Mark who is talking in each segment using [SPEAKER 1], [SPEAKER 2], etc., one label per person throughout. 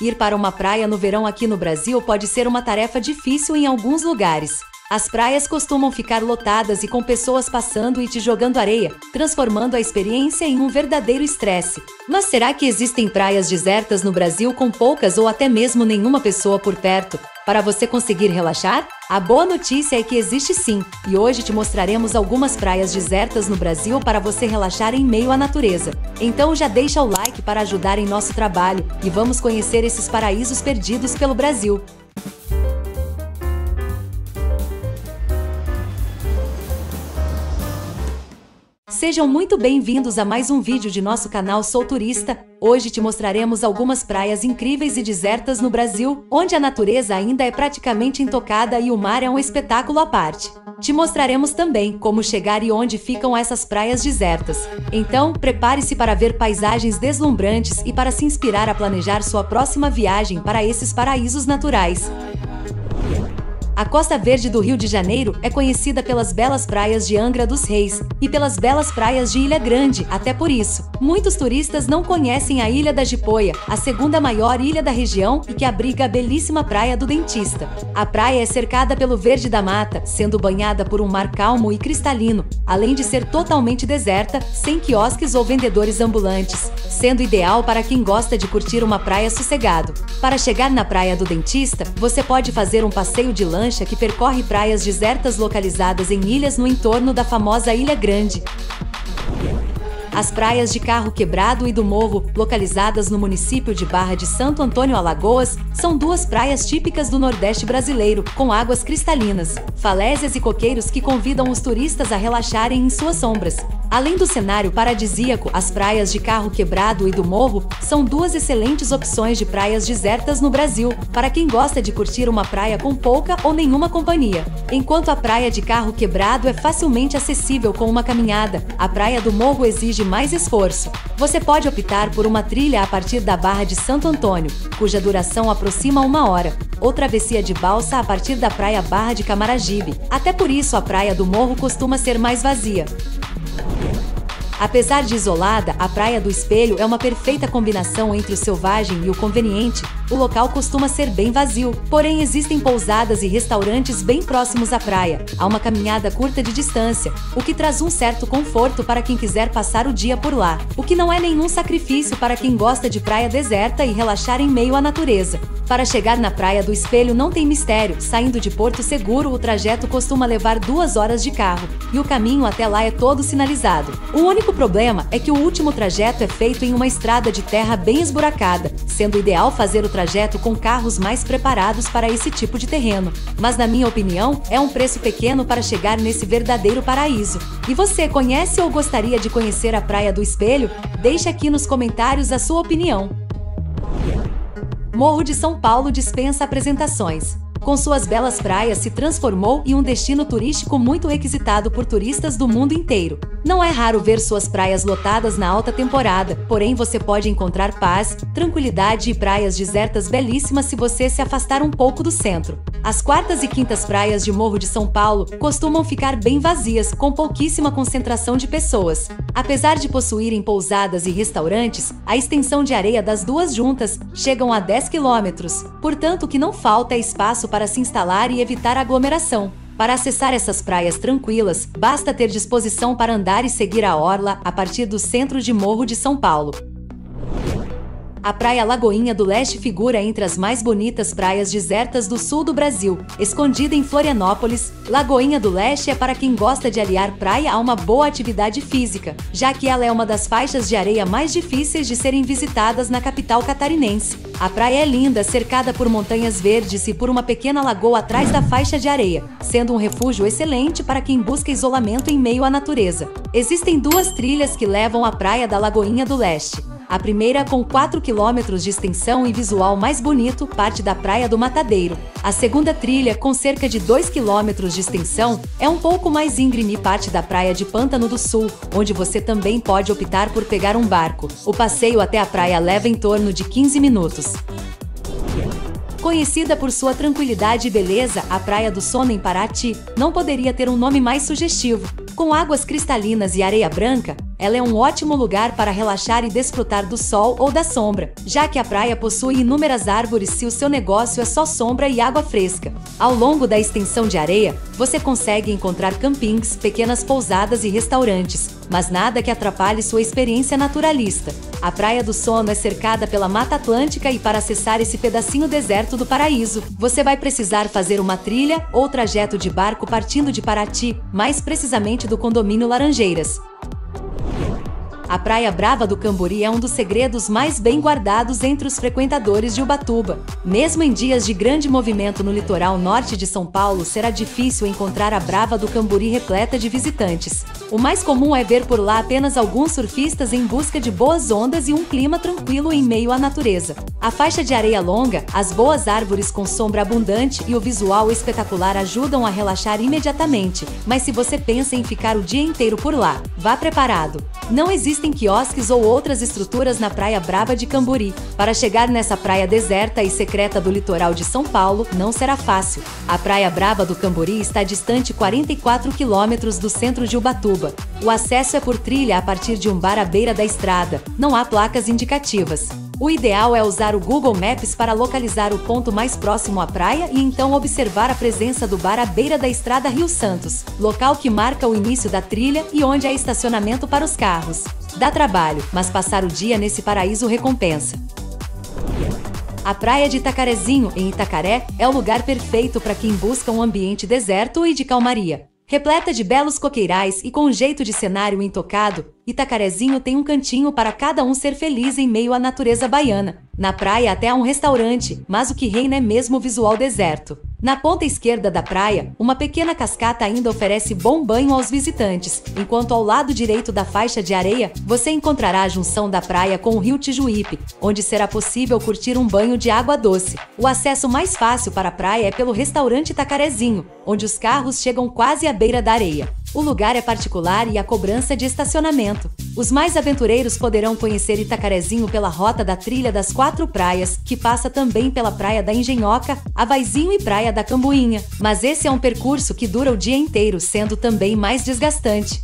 [SPEAKER 1] Ir para uma praia no verão aqui no Brasil pode ser uma tarefa difícil em alguns lugares. As praias costumam ficar lotadas e com pessoas passando e te jogando areia, transformando a experiência em um verdadeiro estresse. Mas será que existem praias desertas no Brasil com poucas ou até mesmo nenhuma pessoa por perto, para você conseguir relaxar? A boa notícia é que existe sim, e hoje te mostraremos algumas praias desertas no Brasil para você relaxar em meio à natureza. Então já deixa o like para ajudar em nosso trabalho e vamos conhecer esses paraísos perdidos pelo Brasil. Sejam muito bem-vindos a mais um vídeo de nosso canal Sou Turista. Hoje te mostraremos algumas praias incríveis e desertas no Brasil, onde a natureza ainda é praticamente intocada e o mar é um espetáculo à parte. Te mostraremos também como chegar e onde ficam essas praias desertas. Então, prepare-se para ver paisagens deslumbrantes e para se inspirar a planejar sua próxima viagem para esses paraísos naturais. A Costa Verde do Rio de Janeiro é conhecida pelas belas praias de Angra dos Reis e pelas belas praias de Ilha Grande, até por isso. Muitos turistas não conhecem a Ilha da Jipoia, a segunda maior ilha da região e que abriga a belíssima Praia do Dentista. A praia é cercada pelo verde da mata, sendo banhada por um mar calmo e cristalino, além de ser totalmente deserta, sem quiosques ou vendedores ambulantes, sendo ideal para quem gosta de curtir uma praia sossegado. Para chegar na Praia do Dentista, você pode fazer um passeio de lancha lancha que percorre praias desertas localizadas em ilhas no entorno da famosa Ilha Grande. As praias de Carro Quebrado e do Morro, localizadas no município de Barra de Santo Antônio Alagoas, são duas praias típicas do Nordeste brasileiro, com águas cristalinas, falésias e coqueiros que convidam os turistas a relaxarem em suas sombras. Além do cenário paradisíaco, as praias de Carro Quebrado e do Morro são duas excelentes opções de praias desertas no Brasil, para quem gosta de curtir uma praia com pouca ou nenhuma companhia. Enquanto a praia de Carro Quebrado é facilmente acessível com uma caminhada, a praia do Morro exige mais esforço. Você pode optar por uma trilha a partir da Barra de Santo Antônio, cuja duração aproxima uma hora, ou travessia de balsa a partir da praia Barra de Camaragibe. Até por isso a praia do Morro costuma ser mais vazia. Apesar de isolada, a Praia do Espelho é uma perfeita combinação entre o selvagem e o conveniente. O local costuma ser bem vazio, porém existem pousadas e restaurantes bem próximos à praia, a uma caminhada curta de distância, o que traz um certo conforto para quem quiser passar o dia por lá, o que não é nenhum sacrifício para quem gosta de praia deserta e relaxar em meio à natureza. Para chegar na Praia do Espelho não tem mistério, saindo de Porto Seguro o trajeto costuma levar duas horas de carro, e o caminho até lá é todo sinalizado. O único problema é que o último trajeto é feito em uma estrada de terra bem esburacada, sendo ideal fazer o trajeto com carros mais preparados para esse tipo de terreno. Mas na minha opinião, é um preço pequeno para chegar nesse verdadeiro paraíso. E você conhece ou gostaria de conhecer a Praia do Espelho? Deixe aqui nos comentários a sua opinião. Morro de São Paulo dispensa apresentações. Com suas belas praias, se transformou em um destino turístico muito requisitado por turistas do mundo inteiro. Não é raro ver suas praias lotadas na alta temporada, porém você pode encontrar paz, tranquilidade e praias desertas belíssimas se você se afastar um pouco do centro. As quartas e quintas praias de Morro de São Paulo costumam ficar bem vazias, com pouquíssima concentração de pessoas. Apesar de possuírem pousadas e restaurantes, a extensão de areia das duas juntas chegam a 10 quilômetros, portanto o que não falta é espaço para se instalar e evitar aglomeração. Para acessar essas praias tranquilas, basta ter disposição para andar e seguir a orla a partir do centro de Morro de São Paulo. A Praia Lagoinha do Leste figura entre as mais bonitas praias desertas do sul do Brasil. Escondida em Florianópolis, Lagoinha do Leste é para quem gosta de aliar praia a uma boa atividade física, já que ela é uma das faixas de areia mais difíceis de serem visitadas na capital catarinense. A praia é linda, cercada por montanhas verdes e por uma pequena lagoa atrás da faixa de areia, sendo um refúgio excelente para quem busca isolamento em meio à natureza. Existem duas trilhas que levam à praia da Lagoinha do Leste. A primeira, com 4 km de extensão e visual mais bonito, parte da Praia do Matadeiro. A segunda trilha, com cerca de 2 km de extensão, é um pouco mais íngreme e parte da Praia de Pântano do Sul, onde você também pode optar por pegar um barco. O passeio até a praia leva em torno de 15 minutos. Conhecida por sua tranquilidade e beleza, a Praia do Sono em Paraty não poderia ter um nome mais sugestivo. Com águas cristalinas e areia branca, ela é um ótimo lugar para relaxar e desfrutar do sol ou da sombra, já que a praia possui inúmeras árvores se o seu negócio é só sombra e água fresca. Ao longo da extensão de areia, você consegue encontrar campings, pequenas pousadas e restaurantes, mas nada que atrapalhe sua experiência naturalista. A Praia do Sono é cercada pela Mata Atlântica e para acessar esse pedacinho deserto do paraíso, você vai precisar fazer uma trilha ou trajeto de barco partindo de Paraty, mais precisamente do condomínio Laranjeiras. A Praia Brava do Cambori é um dos segredos mais bem guardados entre os frequentadores de Ubatuba. Mesmo em dias de grande movimento no litoral norte de São Paulo, será difícil encontrar a Brava do Cambori repleta de visitantes. O mais comum é ver por lá apenas alguns surfistas em busca de boas ondas e um clima tranquilo em meio à natureza. A faixa de areia longa, as boas árvores com sombra abundante e o visual espetacular ajudam a relaxar imediatamente, mas se você pensa em ficar o dia inteiro por lá, vá preparado. Não existe existem quiosques ou outras estruturas na Praia Brava de Cambori. Para chegar nessa praia deserta e secreta do litoral de São Paulo, não será fácil. A Praia Brava do Cambori está distante 44 quilômetros do centro de Ubatuba. O acesso é por trilha a partir de um bar à beira da estrada. Não há placas indicativas. O ideal é usar o Google Maps para localizar o ponto mais próximo à praia e então observar a presença do bar à beira da estrada Rio Santos, local que marca o início da trilha e onde há estacionamento para os carros. Dá trabalho, mas passar o dia nesse paraíso recompensa. A praia de Itacarezinho, em Itacaré, é o lugar perfeito para quem busca um ambiente deserto e de calmaria. Repleta de belos coqueirais e com um jeito de cenário intocado, Itacarezinho tem um cantinho para cada um ser feliz em meio à natureza baiana. Na praia até há um restaurante, mas o que reina é mesmo o visual deserto. Na ponta esquerda da praia, uma pequena cascata ainda oferece bom banho aos visitantes, enquanto ao lado direito da faixa de areia, você encontrará a junção da praia com o rio Tijuípe, onde será possível curtir um banho de água doce. O acesso mais fácil para a praia é pelo restaurante Tacarezinho, onde os carros chegam quase à beira da areia. O lugar é particular e a cobrança de estacionamento. Os mais aventureiros poderão conhecer Itacarezinho pela rota da Trilha das Quatro Praias, que passa também pela Praia da Engenhoca, Avaizinho e Praia da Cambuinha. Mas esse é um percurso que dura o dia inteiro, sendo também mais desgastante.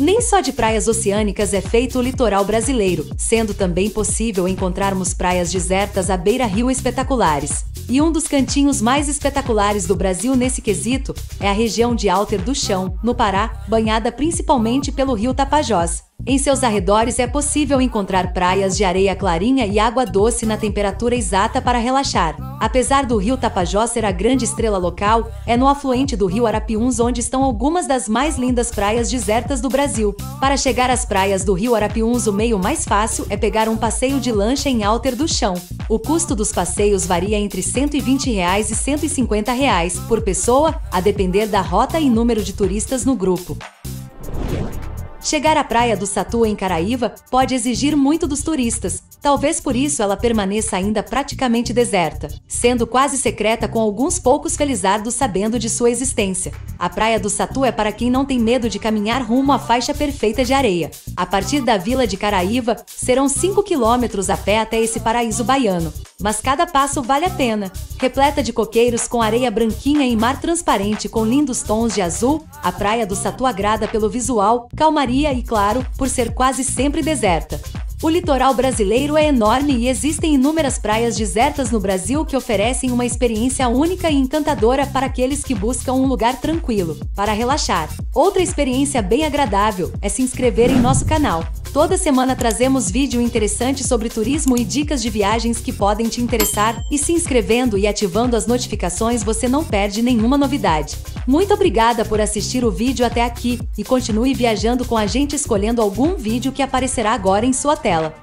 [SPEAKER 1] Nem só de praias oceânicas é feito o litoral brasileiro, sendo também possível encontrarmos praias desertas à beira-rio espetaculares. E um dos cantinhos mais espetaculares do Brasil nesse quesito é a região de Alter do Chão, no Pará, banhada principalmente pelo rio Tapajós. Em seus arredores é possível encontrar praias de areia clarinha e água doce na temperatura exata para relaxar. Apesar do rio Tapajós ser a grande estrela local, é no afluente do rio Arapiuns onde estão algumas das mais lindas praias desertas do Brasil. Para chegar às praias do rio Arapiuns, o meio mais fácil é pegar um passeio de lancha em Alter do Chão. O custo dos passeios varia entre 120 reais e 150 reais por pessoa, a depender da rota e número de turistas no grupo. Chegar à praia do Satu em Caraíva pode exigir muito dos turistas, talvez por isso ela permaneça ainda praticamente deserta, sendo quase secreta com alguns poucos felizardos sabendo de sua existência. A praia do Satu é para quem não tem medo de caminhar rumo à faixa perfeita de areia. A partir da vila de Caraíva, serão 5 quilômetros a pé até esse paraíso baiano mas cada passo vale a pena. Repleta de coqueiros com areia branquinha e mar transparente com lindos tons de azul, a praia do Satu agrada pelo visual, calmaria e, claro, por ser quase sempre deserta. O litoral brasileiro é enorme e existem inúmeras praias desertas no Brasil que oferecem uma experiência única e encantadora para aqueles que buscam um lugar tranquilo, para relaxar. Outra experiência bem agradável é se inscrever em nosso canal. Toda semana trazemos vídeo interessante sobre turismo e dicas de viagens que podem te interessar, e se inscrevendo e ativando as notificações você não perde nenhuma novidade. Muito obrigada por assistir o vídeo até aqui e continue viajando com a gente escolhendo algum vídeo que aparecerá agora em sua tela.